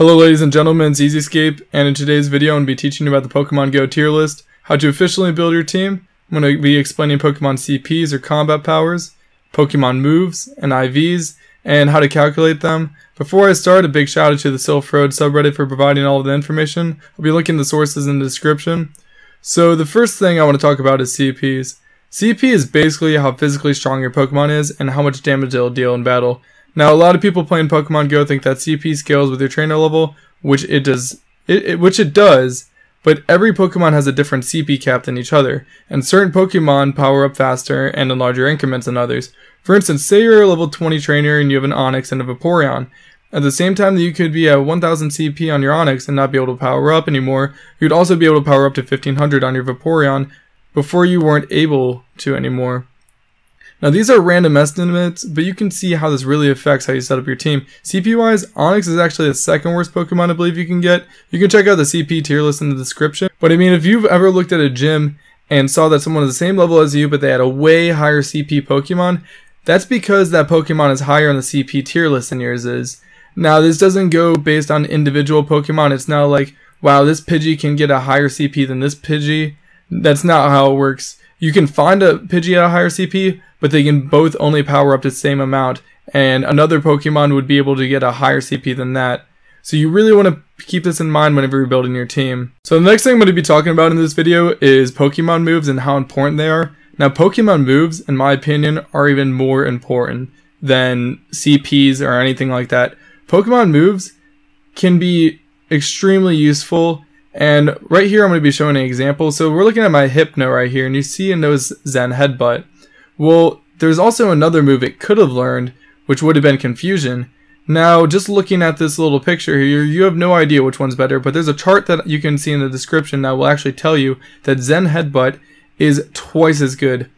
Hello ladies and gentlemen, it's EZScape, and in today's video I'm going to be teaching you about the Pokemon Go tier list, how to efficiently build your team, I'm going to be explaining Pokemon CPs or combat powers, Pokemon moves, and IVs, and how to calculate them. Before I start, a big shout out to the Silph Road subreddit for providing all of the information. I'll be linking the sources in the description. So the first thing I want to talk about is CPs. CP is basically how physically strong your Pokemon is and how much damage it'll deal in battle. Now, a lot of people playing Pokemon Go think that CP scales with your trainer level, which it does, it, it, which it does, but every Pokemon has a different CP cap than each other, and certain Pokemon power up faster and in larger increments than others. For instance, say you're a level 20 trainer and you have an Onix and a Vaporeon. At the same time that you could be at 1000 CP on your Onix and not be able to power up anymore, you'd also be able to power up to 1500 on your Vaporeon before you weren't able to anymore. Now these are random estimates, but you can see how this really affects how you set up your team. CP wise, Onix is actually the second worst Pokemon I believe you can get. You can check out the CP tier list in the description. But I mean, if you've ever looked at a gym and saw that someone was the same level as you, but they had a way higher CP Pokemon, that's because that Pokemon is higher on the CP tier list than yours is. Now this doesn't go based on individual Pokemon. It's not like, wow, this Pidgey can get a higher CP than this Pidgey. That's not how it works. You can find a Pidgey at a higher CP, but they can both only power up to the same amount, and another Pokemon would be able to get a higher CP than that. So you really want to keep this in mind whenever you're building your team. So the next thing I'm going to be talking about in this video is Pokemon moves and how important they are. Now Pokemon moves, in my opinion, are even more important than CPs or anything like that. Pokemon moves can be extremely useful and right here I'm going to be showing an example. So we're looking at my Hypno right here and you see in those Zen Headbutt. Well, there's also another move it could have learned, which would have been Confusion. Now, just looking at this little picture here, you have no idea which one's better, but there's a chart that you can see in the description that will actually tell you that Zen Headbutt is twice as good.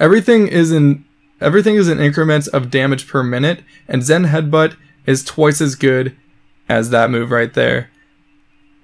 Everything is in everything is in increments of damage per minute, and Zen Headbutt is twice as good as that move right there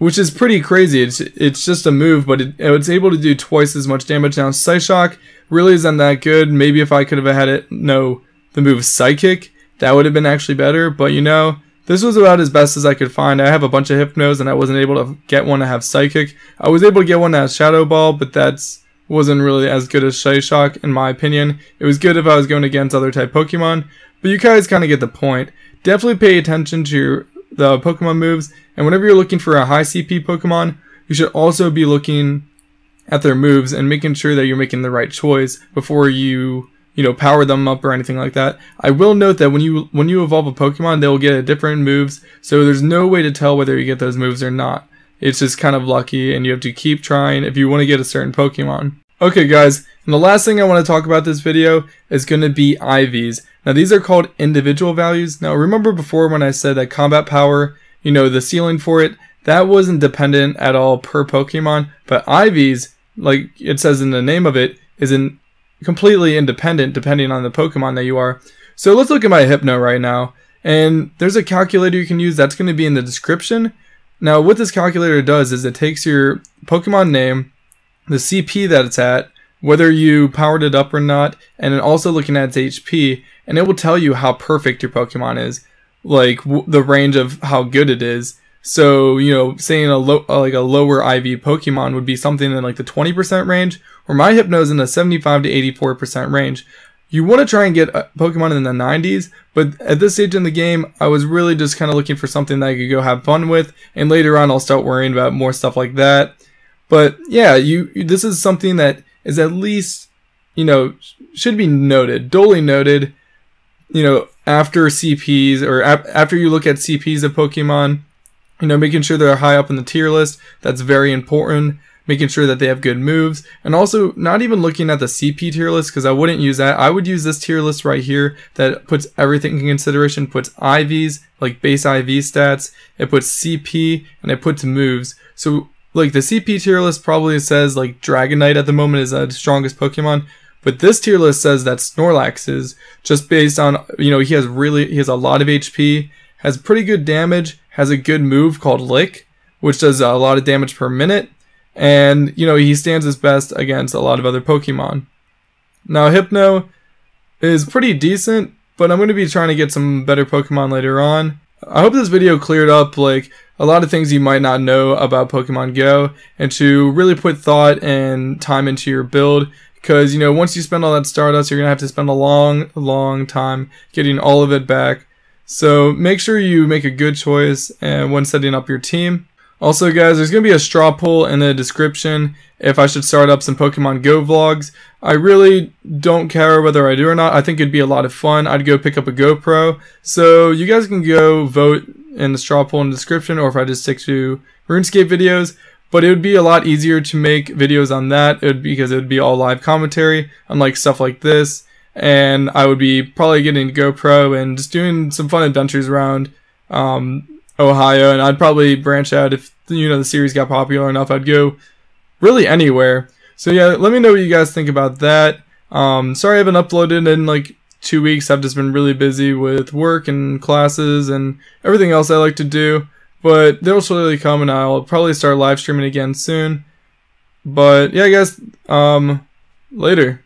which is pretty crazy. It's it's just a move, but it, it's able to do twice as much damage. Now, Psyshock really isn't that good. Maybe if I could have had it know the move Psychic, that would have been actually better. But you know, this was about as best as I could find. I have a bunch of Hypnos, and I wasn't able to get one to have Psychic. I was able to get one that has Shadow Ball, but that's wasn't really as good as Psyshock in my opinion. It was good if I was going against other type Pokemon, but you guys kind of get the point. Definitely pay attention to your the Pokemon moves, and whenever you're looking for a high CP Pokemon, you should also be looking at their moves and making sure that you're making the right choice before you you know power them up or anything like that. I will note that when you when you evolve a Pokemon, they will get different moves, so there's no way to tell whether you get those moves or not. It's just kind of lucky, and you have to keep trying if you want to get a certain Pokemon. Okay guys, and the last thing I want to talk about this video is going to be IVs. Now these are called individual values. Now remember before when I said that combat power, you know, the ceiling for it, that wasn't dependent at all per Pokemon, but IVs, like it says in the name of it, is in completely independent depending on the Pokemon that you are. So let's look at my Hypno right now. And there's a calculator you can use that's going to be in the description. Now what this calculator does is it takes your Pokemon name, the CP that it's at, whether you powered it up or not, and then also looking at its HP, and it will tell you how perfect your Pokemon is, like the range of how good it is. So you know, saying a low, uh, like a lower IV Pokemon would be something in like the 20% range, or my Hypno's in the 75 to 84% range. You want to try and get Pokemon in the 90s, but at this stage in the game, I was really just kind of looking for something that I could go have fun with, and later on I'll start worrying about more stuff like that. But yeah, you this is something that is at least you know should be noted, duly noted. You know, after CPs or ap- after you look at CPs of Pokemon, you know, making sure they're high up in the tier list. That's very important. Making sure that they have good moves, and also not even looking at the CP tier list because I wouldn't use that. I would use this tier list right here that puts everything in consideration. Puts IVs like base IV stats. It puts CP and it puts moves. So like the CP tier list probably says like Dragonite at the moment is uh, the strongest Pokemon, but this tier list says that Snorlax is just based on you know he has really he has a lot of HP, has pretty good damage, has a good move called Lick, which does a lot of damage per minute, and you know he stands his best against a lot of other Pokemon. Now Hypno is pretty decent, but I'm going to be trying to get some better Pokemon later on. I hope this video cleared up like a lot of things you might not know about Pokemon Go and to really put thought and time into your build because you know once you spend all that Stardust you're gonna have to spend a long long time getting all of it back. So make sure you make a good choice and when setting up your team also guys there's gonna be a straw poll in the description if I should start up some Pokemon Go vlogs. I really don't care whether I do or not. I think it'd be a lot of fun. I'd go pick up a GoPro. So you guys can go vote in the straw poll in the description or if I just stick to RuneScape videos. But it would be a lot easier to make videos on that. It would, because it would be all live commentary, unlike stuff like this. And I would be probably getting a GoPro and just doing some fun adventures around um, Ohio. And I'd probably branch out if you know the series got popular enough. I'd go really anywhere. So yeah, let me know what you guys think about that. Um, sorry I haven't uploaded in like two weeks. I've just been really busy with work and classes and everything else I like to do. But they'll slowly come and I'll probably start live streaming again soon. But yeah, guys, um, later.